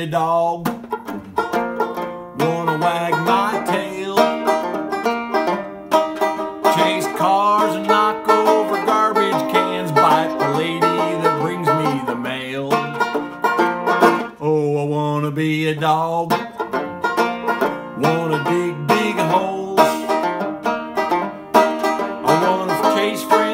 a dog. wanna wag my tail. Chase cars and knock over garbage cans. Bite the lady that brings me the mail. Oh, I wanna be a dog. Wanna dig, big holes. I wanna chase friends.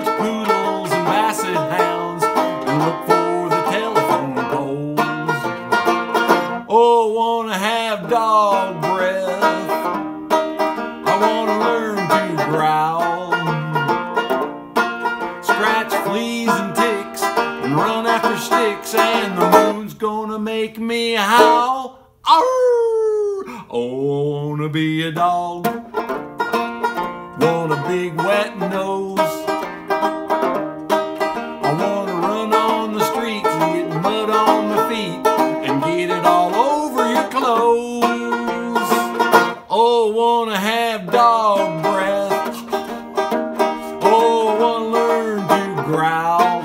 I want to have dog breath. I want to learn to growl. Scratch fleas and ticks and run after sticks and the moon's gonna make me howl. Arr! Oh, I wanna be a dog. Want a big wet nose. Dog breath. Oh, I want to learn to growl.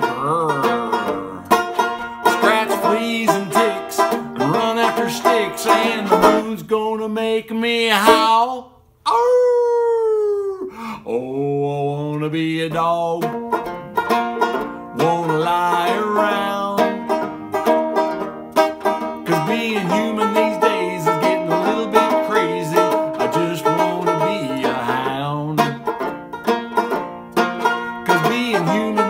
Scratch fleas and ticks and run after sticks, and the moon's gonna make me howl. Arr! Oh, I wanna be a dog. Wanna lie around. you